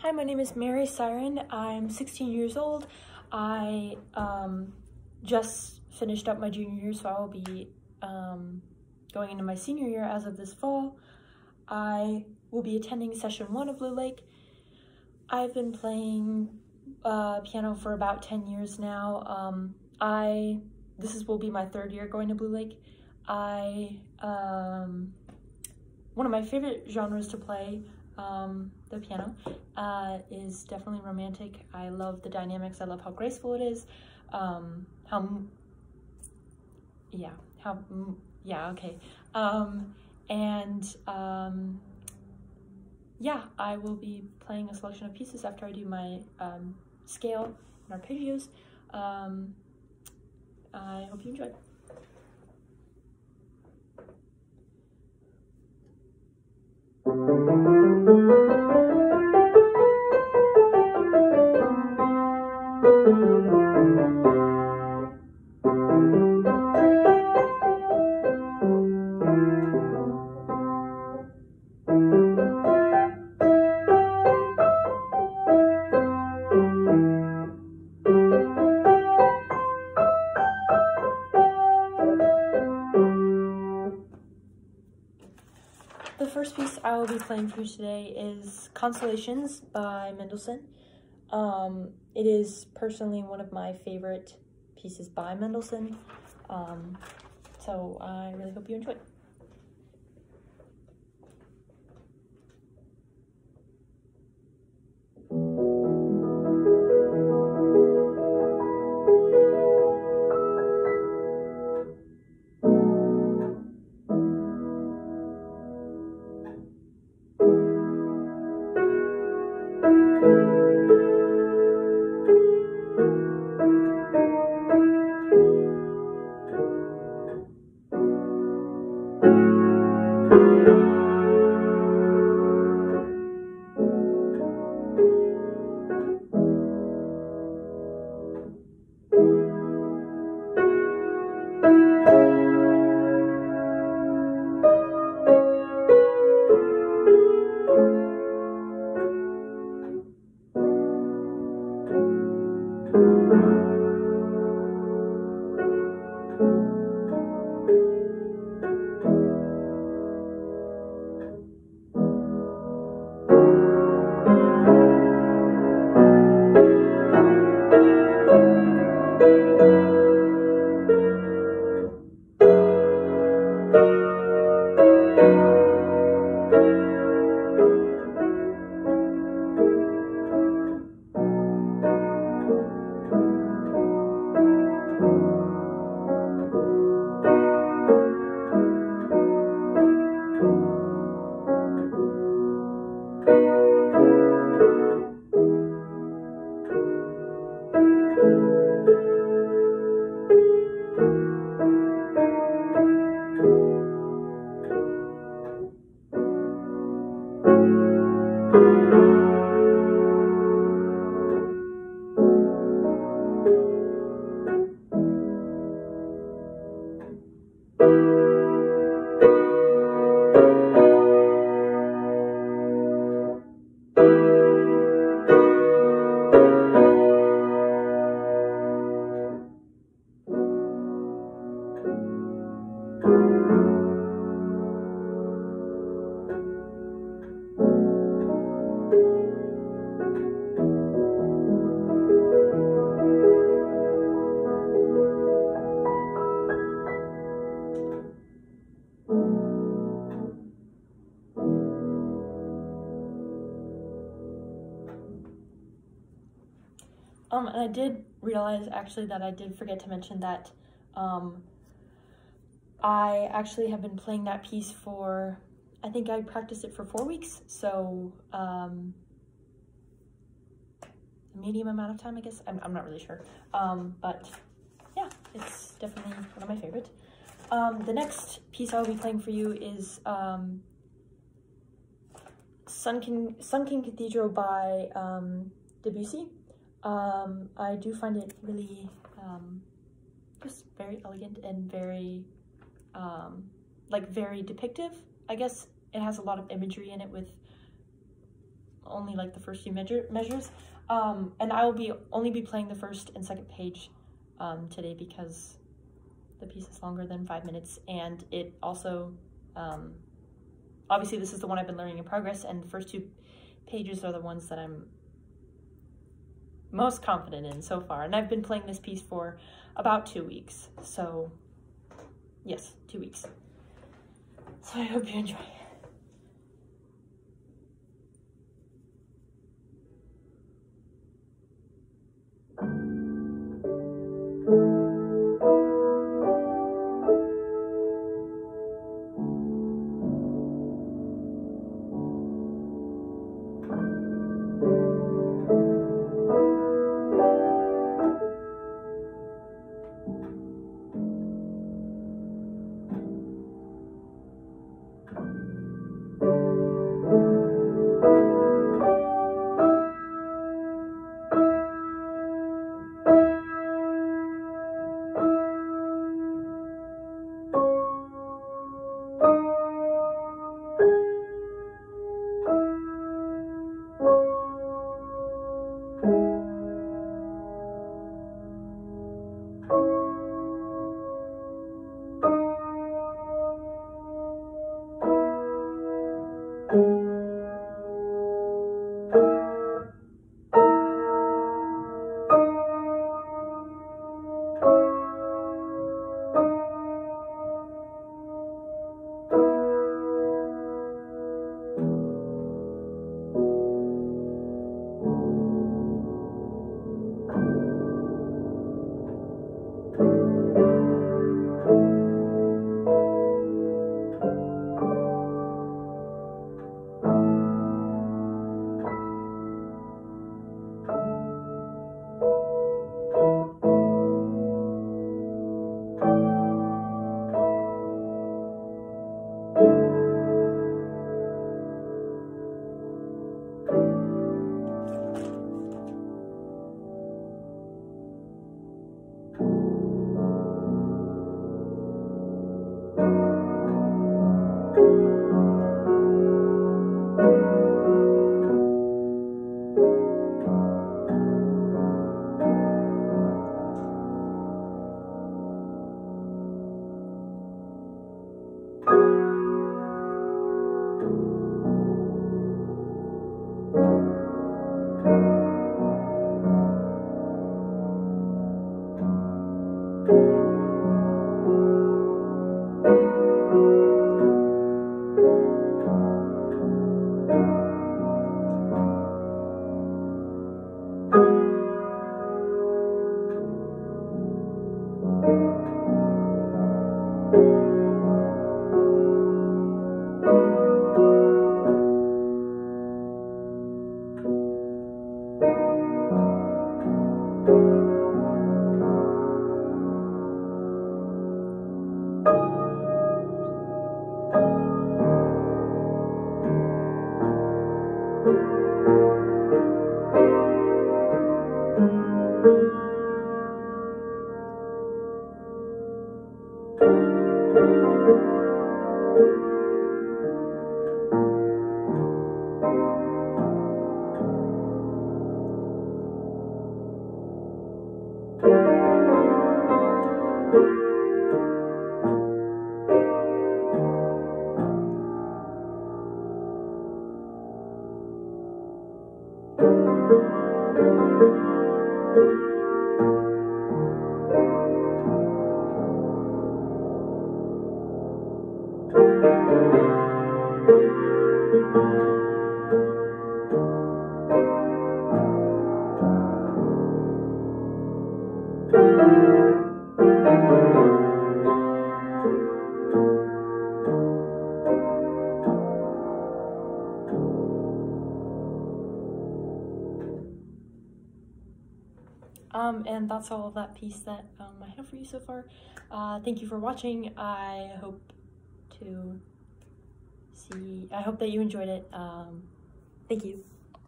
Hi, my name is Mary Syren. I'm 16 years old. I um, just finished up my junior year, so I will be um, going into my senior year as of this fall. I will be attending session one of Blue Lake. I've been playing uh, piano for about 10 years now. Um, I this is will be my third year going to Blue Lake. I um, one of my favorite genres to play um, the piano uh, is definitely romantic. I love the dynamics. I love how graceful it is. Um, how yeah how yeah okay um, and um, yeah I will be playing a selection of pieces after I do my um, scale and arpeggios. Um, I hope you enjoy. The I will be playing for you today is Consolations by Mendelssohn. Um, it is personally one of my favorite pieces by Mendelssohn, um, so I really hope you enjoy. Um, and I did realize actually that I did forget to mention that um, I actually have been playing that piece for, I think I practiced it for four weeks. So, um, a medium amount of time, I guess. I'm, I'm not really sure. Um, but yeah, it's definitely one of my favorites. Um, the next piece I'll be playing for you is um, Sunken, Sunken Cathedral by um, Debussy. Um, I do find it really um, just very elegant and very um, like very depictive. I guess it has a lot of imagery in it with only like the first few measure measures. Um, and I will be only be playing the first and second page um, today because the piece is longer than five minutes and it also, um, obviously this is the one I've been learning in progress and the first two pages are the ones that I'm most confident in so far. And I've been playing this piece for about two weeks. So yes, two weeks. So I hope you enjoy. Um, and that's all of that piece that um, I have for you so far. Uh, thank you for watching. I hope to see, I hope that you enjoyed it. Um, thank you.